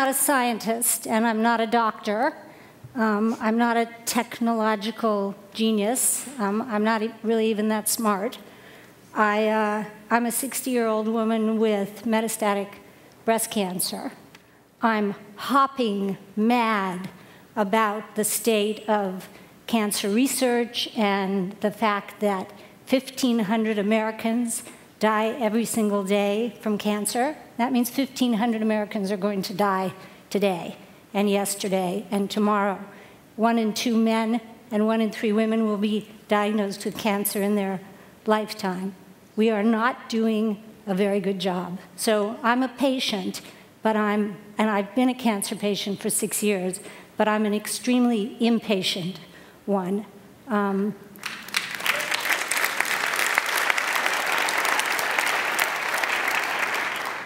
Not a scientist and I'm not a doctor. Um, I'm not a technological genius. Um, I'm not really even that smart. I, uh, I'm a 60 year old woman with metastatic breast cancer. I'm hopping mad about the state of cancer research and the fact that 1,500 Americans die every single day from cancer. That means 1,500 Americans are going to die today, and yesterday, and tomorrow. One in two men and one in three women will be diagnosed with cancer in their lifetime. We are not doing a very good job. So I'm a patient, but I'm, and I've been a cancer patient for six years, but I'm an extremely impatient one. Um,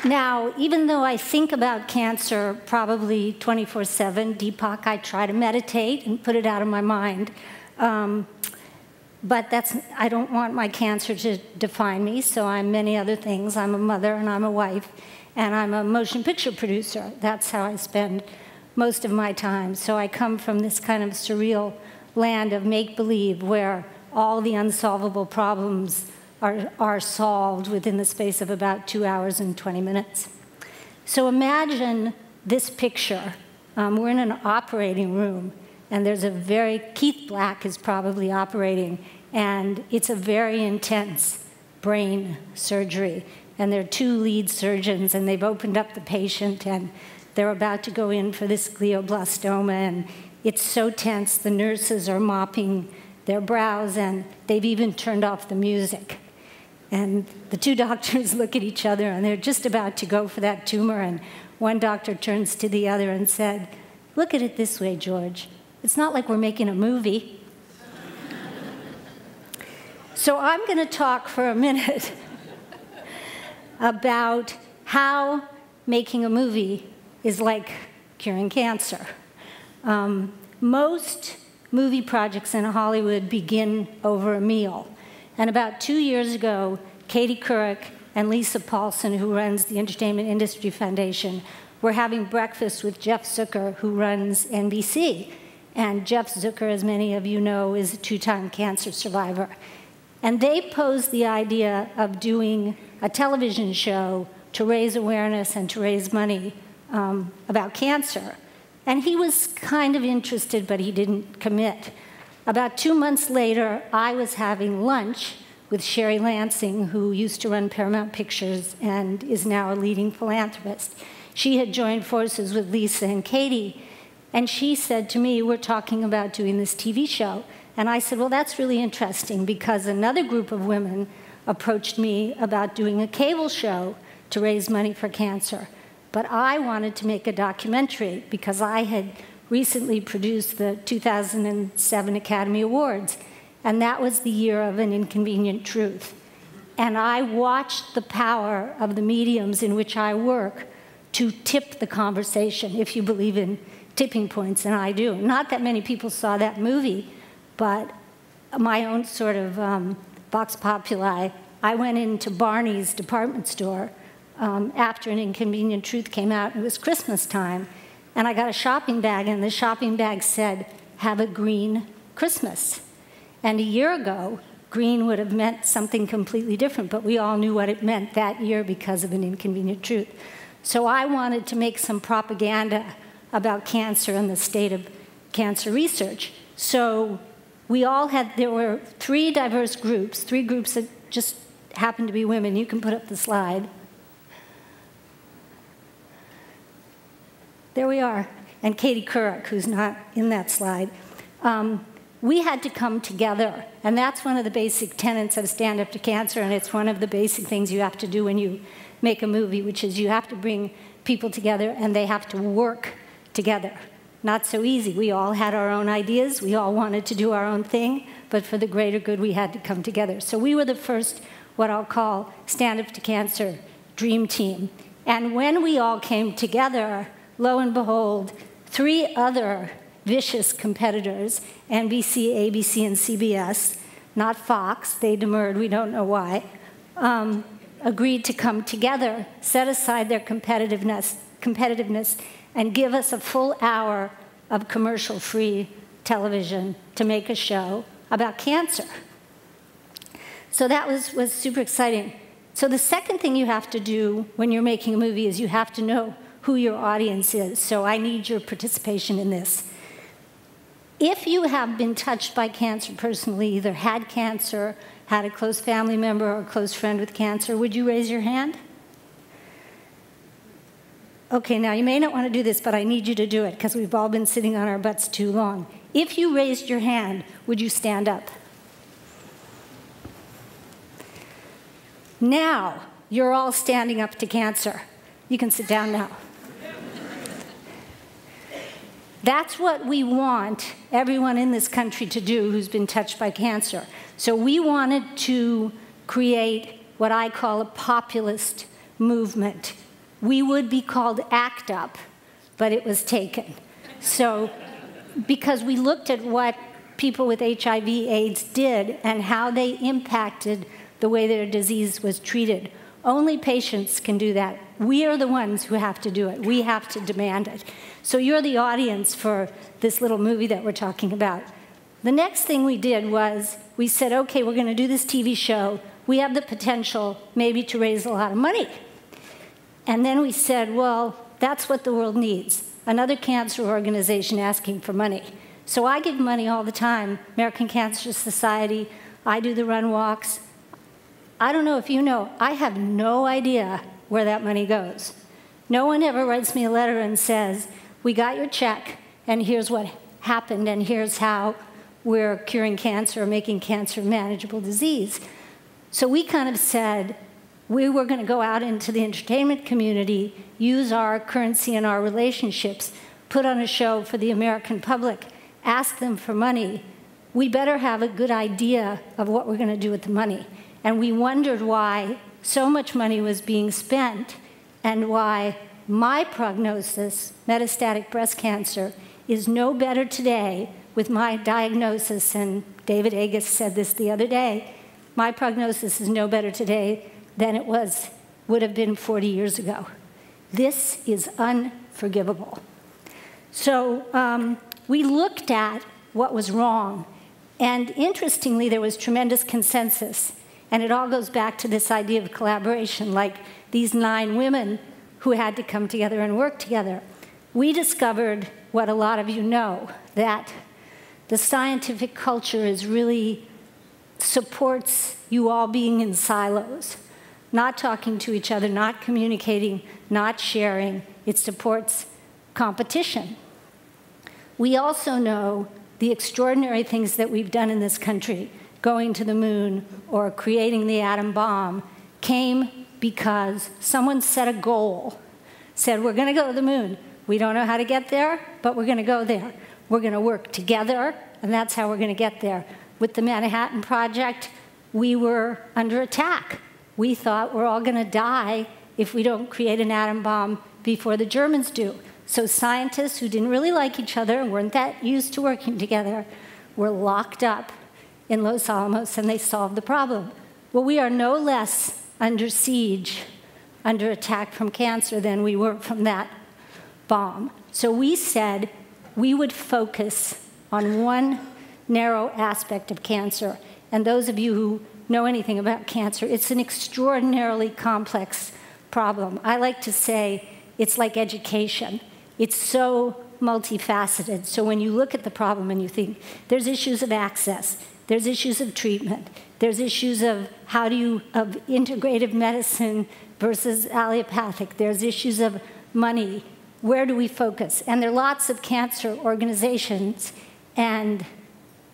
Now, even though I think about cancer probably 24 7, Deepak, I try to meditate and put it out of my mind. Um, but that's, I don't want my cancer to define me, so I'm many other things. I'm a mother and I'm a wife, and I'm a motion picture producer. That's how I spend most of my time. So I come from this kind of surreal land of make believe where all the unsolvable problems are, are solved within the space of about two hours and 20 minutes. So imagine this picture. Um, we're in an operating room, and there's a very, Keith Black is probably operating, and it's a very intense brain surgery. And there are two lead surgeons, and they've opened up the patient, and they're about to go in for this glioblastoma, and it's so tense, the nurses are mopping their brows, and they've even turned off the music. And the two doctors look at each other and they're just about to go for that tumor. And one doctor turns to the other and said, Look at it this way, George. It's not like we're making a movie. so I'm going to talk for a minute about how making a movie is like curing cancer. Um, most movie projects in Hollywood begin over a meal. And about two years ago, Katie Couric and Lisa Paulsen, who runs the Entertainment Industry Foundation, were having breakfast with Jeff Zucker, who runs NBC. And Jeff Zucker, as many of you know, is a two time cancer survivor. And they posed the idea of doing a television show to raise awareness and to raise money um, about cancer. And he was kind of interested, but he didn't commit. About two months later, I was having lunch with Sherry Lansing, who used to run Paramount Pictures and is now a leading philanthropist. She had joined forces with Lisa and Katie, and she said to me, We're talking about doing this TV show. And I said, Well, that's really interesting because another group of women approached me about doing a cable show to raise money for cancer. But I wanted to make a documentary because I had recently produced the 2007 Academy Awards, and that was the year of an inconvenient truth. And I watched the power of the mediums in which I work to tip the conversation, if you believe in tipping points, and I do. Not that many people saw that movie, but my own sort of um, vox populi. I went into Barney's department store um, after An Inconvenient Truth came out. It was Christmas time and I got a shopping bag, and the shopping bag said, Have a green Christmas. And a year ago, green would have meant something completely different, but we all knew what it meant that year because of an inconvenient truth. So I wanted to make some propaganda about cancer and the state of cancer research. So we all had, there were three diverse groups, three groups that just happened to be women. You can put up the slide. There we are. And Katie Couric, who's not in that slide. Um, we had to come together. And that's one of the basic tenets of Stand Up to Cancer, and it's one of the basic things you have to do when you make a movie, which is you have to bring people together and they have to work together. Not so easy. We all had our own ideas, we all wanted to do our own thing, but for the greater good, we had to come together. So we were the first, what I'll call, Stand Up to Cancer dream team. And when we all came together, lo and behold, three other vicious competitors NBC, ABC, and CBS, not Fox, they demurred, we don't know why, um, agreed to come together, set aside their competitiveness, competitiveness, and give us a full hour of commercial free television to make a show about cancer. So that was, was super exciting. So the second thing you have to do when you're making a movie is you have to know who your audience is. So I need your participation in this. If you have been touched by cancer personally, either had cancer, had a close family member or a close friend with cancer, would you raise your hand? Okay, now you may not want to do this, but I need you to do it because we've all been sitting on our butts too long. If you raised your hand, would you stand up? Now you're all standing up to cancer. You can sit down now. That's what we want everyone in this country to do who's been touched by cancer. So we wanted to create what I call a populist movement. We would be called ACT UP, but it was taken. So, because we looked at what people with HIV AIDS did and how they impacted the way their disease was treated. Only patients can do that. We are the ones who have to do it. We have to demand it. So you're the audience for this little movie that we're talking about. The next thing we did was we said, okay, we're going to do this TV show. We have the potential maybe to raise a lot of money. And then we said, well, that's what the world needs another cancer organization asking for money. So I give money all the time American Cancer Society, I do the run walks. I don't know if you know, I have no idea where that money goes. No one ever writes me a letter and says, We got your check, and here's what happened, and here's how we're curing cancer or making cancer a manageable disease. So we kind of said, we were going to go out into the entertainment community, use our currency and our relationships, put on a show for the American public, ask them for money. We better have a good idea of what we're going to do with the money. And we wondered why so much money was being spent and why my prognosis, metastatic breast cancer, is no better today with my diagnosis. And David Agus said this the other day my prognosis is no better today than it was would have been 40 years ago. This is unforgivable. So um, we looked at what was wrong, and interestingly, there was tremendous consensus. And it all goes back to this idea of collaboration, like these nine women who had to come together and work together. We discovered what a lot of you know that the scientific culture is really supports you all being in silos not talking to each other, not communicating, not sharing. It supports competition. We also know the extraordinary things that we've done in this country, going to the moon or creating the atom bomb, came because someone set a goal, said, We're going to go to the moon. We don't know how to get there, but we're going to go there. We're going to work together, and that's how we're going to get there. With the Manhattan Project, we were under attack we thought we're all going to die if we don't create an atom bomb before the Germans do. So scientists who didn't really like each other and weren't that used to working together were locked up in Los Alamos and they solved the problem. Well, we are no less under siege, under attack from cancer than we were from that bomb. So we said we would focus on one narrow aspect of cancer. And those of you who know anything about cancer, it's an extraordinarily complex problem. I like to say it's like education. It's so multifaceted. So when you look at the problem and you think there's issues of access, there's issues of treatment, there's issues of how do you of integrative medicine versus allopathic, there's issues of money. Where do we focus? And there are lots of cancer organizations, and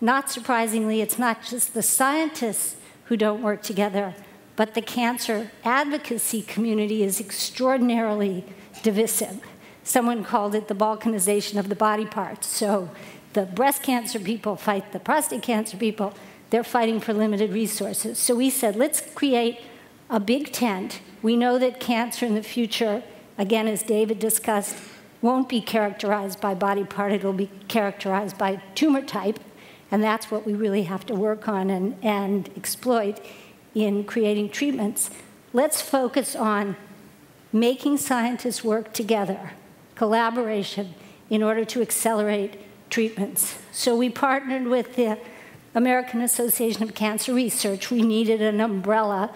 not surprisingly, it's not just the scientists who don't work together. But the cancer advocacy community is extraordinarily divisive. Someone called it the balkanization of the body parts. So the breast cancer people fight the prostate cancer people. They're fighting for limited resources. So we said, let's create a big tent. We know that cancer in the future, again, as David discussed, won't be characterized by body part, it'll be characterized by tumor type. And that's what we really have to work on and, and exploit in creating treatments. Let's focus on making scientists work together collaboration in order to accelerate treatments. So we partnered with the American Association of Cancer Research. We needed an umbrella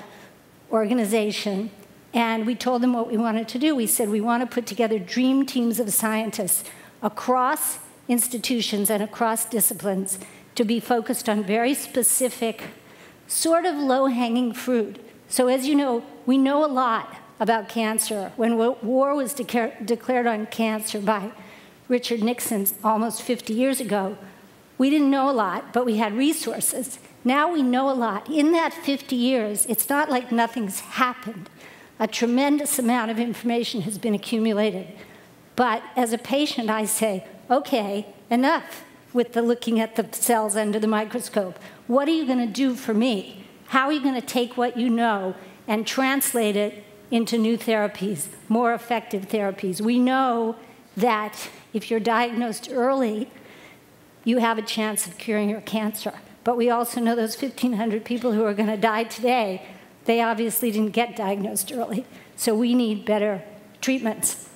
organization, and we told them what we wanted to do. We said we want to put together dream teams of scientists across institutions and across disciplines to be focused on very specific, sort of low hanging fruit. So, as you know, we know a lot about cancer. When war was declared on cancer by Richard Nixon almost 50 years ago, we didn't know a lot, but we had resources. Now we know a lot. In that 50 years, it's not like nothing's happened. A tremendous amount of information has been accumulated. But as a patient, I say, okay, enough with the looking at the cells under the microscope. What are you going to do for me? How are you going to take what you know and translate it into new therapies, more effective therapies? We know that if you're diagnosed early, you have a chance of curing your cancer. But we also know those 1,500 people who are going to die today, they obviously didn't get diagnosed early. So we need better treatments.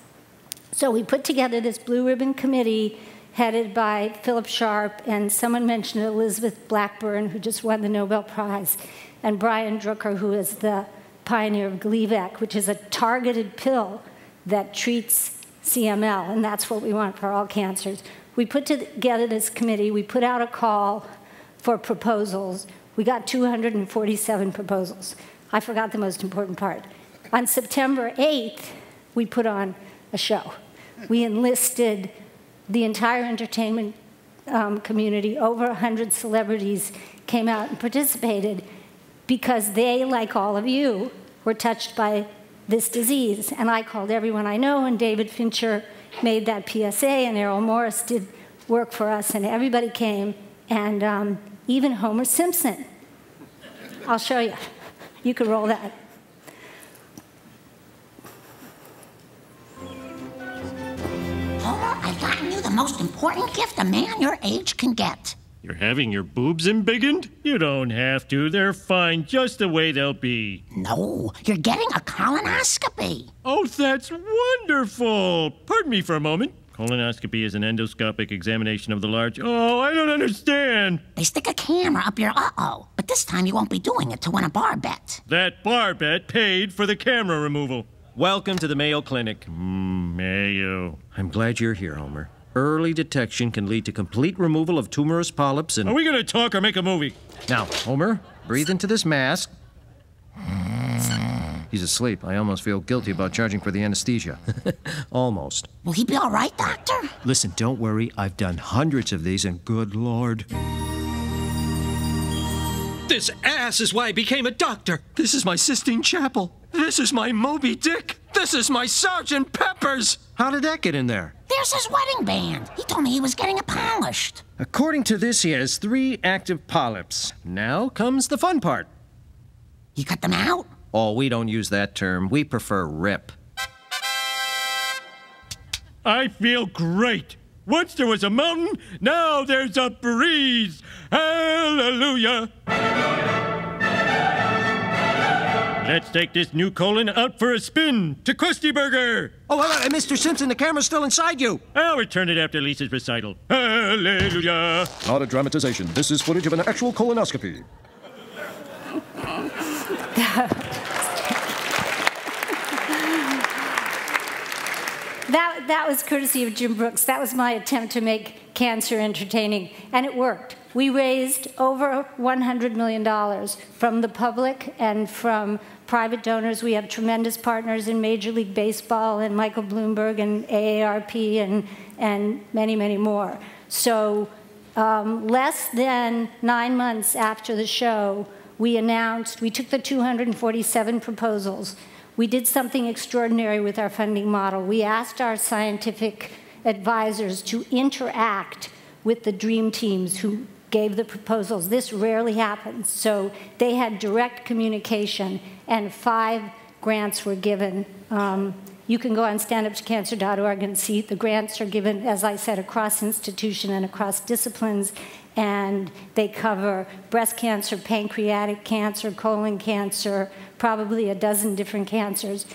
So we put together this blue ribbon committee headed by Phillip Sharp, and someone mentioned Elizabeth Blackburn, who just won the Nobel Prize, and Brian Druker, who is the pioneer of Gleevec, which is a targeted pill that treats CML, and that's what we want for all cancers. We put together this committee, we put out a call for proposals. We got 247 proposals. I forgot the most important part. On September 8th, we put on a show. We enlisted the entire entertainment um, community, over 100 celebrities came out and participated because they, like all of you, were touched by this disease. And I called everyone I know, and David Fincher made that PSA, and Errol Morris did work for us, and everybody came, and um, even Homer Simpson. I'll show you. You can roll that. Homer, I've gotten you the most important gift a man your age can get. You're having your boobs embiggened? You don't have to. They're fine just the way they'll be. No, you're getting a colonoscopy. Oh, that's wonderful. Pardon me for a moment. Colonoscopy is an endoscopic examination of the large. Oh, I don't understand. They stick a camera up your uh oh, but this time you won't be doing it to win a bar bet. That bar bet paid for the camera removal. Welcome to the Mayo Clinic. Mm, Mayo. I'm glad you're here, Homer. Early detection can lead to complete removal of tumorous polyps and. Are we going to talk or make a movie? Now, Homer, breathe into this mask. He's asleep. I almost feel guilty about charging for the anesthesia. almost. Will he be all right, Doctor? Listen, don't worry. I've done hundreds of these, and good Lord. This ass is why I became a doctor. This is my Sistine Chapel. This is my Moby Dick. This is my Sergeant Peppers. How did that get in there? There's his wedding band. He told me he was getting it polished. According to this, he has three active polyps. Now comes the fun part. You cut them out? Oh, we don't use that term. We prefer rip. I feel great. Once there was a mountain, now there's a breeze. Hallelujah. Let's take this new colon out for a spin to Krusty Burger. Oh, uh, Mr. Simpson, the camera's still inside you. I'll return it after Lisa's recital. Hallelujah. Not a dramatization. This is footage of an actual colonoscopy. that, that was courtesy of Jim Brooks. That was my attempt to make cancer entertaining, and it worked. We raised over $100 million from the public and from private donors. We have tremendous partners in Major League Baseball and Michael Bloomberg and AARP and, and many, many more. So um, less than nine months after the show, we announced, we took the 247 proposals. We did something extraordinary with our funding model. We asked our scientific advisors to interact with the dream teams who gave the proposals. This rarely happens. So they had direct communication, and five grants were given. Um, you can go on standuptocancer.org and see the grants are given, as I said, across institution and across disciplines, and they cover breast cancer, pancreatic cancer, colon cancer, probably a dozen different cancers.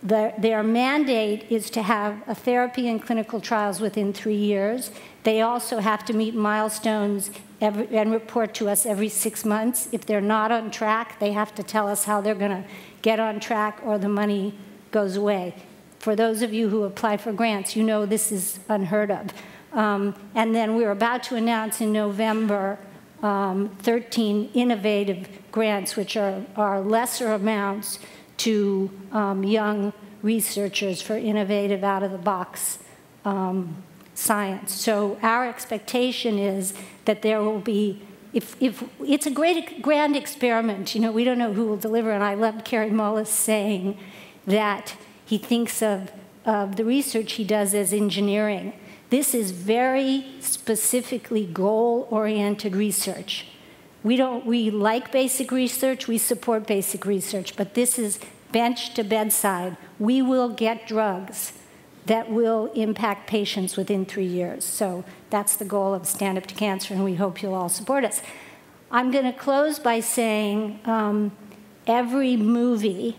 their, their mandate is to have a therapy and clinical trials within three years. They also have to meet milestones every, and report to us every six months. If they're not on track, they have to tell us how they're going to get on track or the money goes away. For those of you who apply for grants, you know this is unheard of. Um, and then we're about to announce in November um, 13 innovative grants, which are, are lesser amounts to um, young researchers for innovative out of the box um, science. So our expectation is that there will be, if, if it's a great grand experiment, you know, we don't know who will deliver, and I loved Kary Mullis saying that he thinks of, of the research he does as engineering. This is very specifically goal-oriented research. We don't, we like basic research, we support basic research, but this is bench to bedside. We will get drugs that will impact patients within three years. So that's the goal of Stand Up to Cancer, and we hope you'll all support us. I'm going to close by saying um, every movie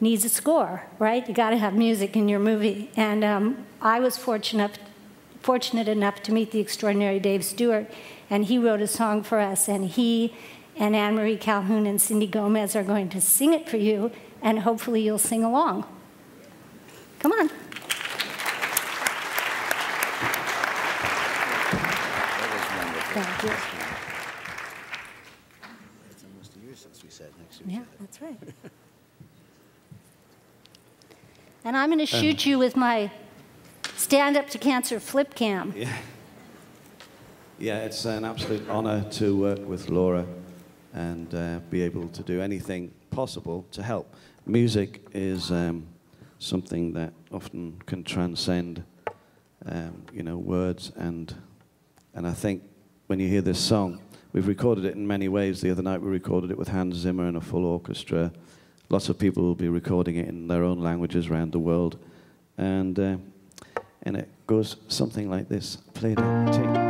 needs a score, right? You got to have music in your movie. And um, I was fortunate, fortunate enough to meet the extraordinary Dave Stewart, and he wrote a song for us, and he and Ann Marie Calhoun and Cindy Gomez are going to sing it for you, and hopefully you'll sing along. Come on. You. It's almost a year since we sat next to each Yeah, other. that's right. And I'm going to shoot you with my stand up to cancer flip cam. Yeah. Yeah, it's an absolute honor to work with Laura and uh, be able to do anything possible to help. Music is um, something that often can transcend, um, you know, words and and I think when you hear this song, we've recorded it in many ways. The other night we recorded it with Hans Zimmer and a full orchestra. Lots of people will be recording it in their own languages around the world, and uh, and it goes something like this. Play it.